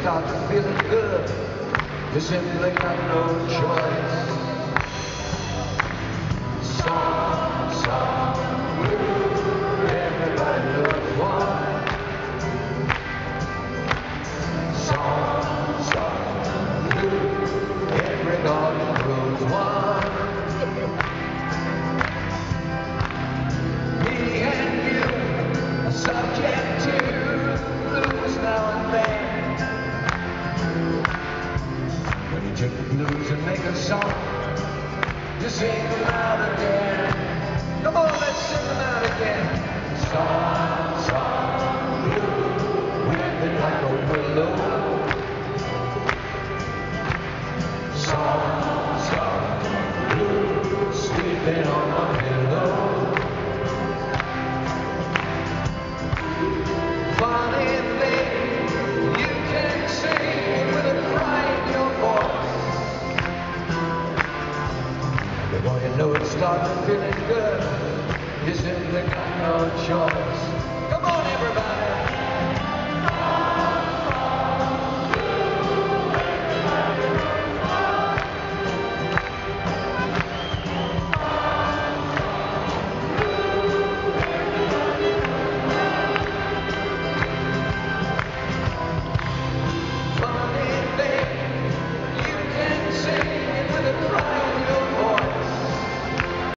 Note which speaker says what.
Speaker 1: start feeling good. You simply have no choice. sing them out again. Come on, let's sing them out again. Song. So it starts feeling good. Isn't the kind of choice?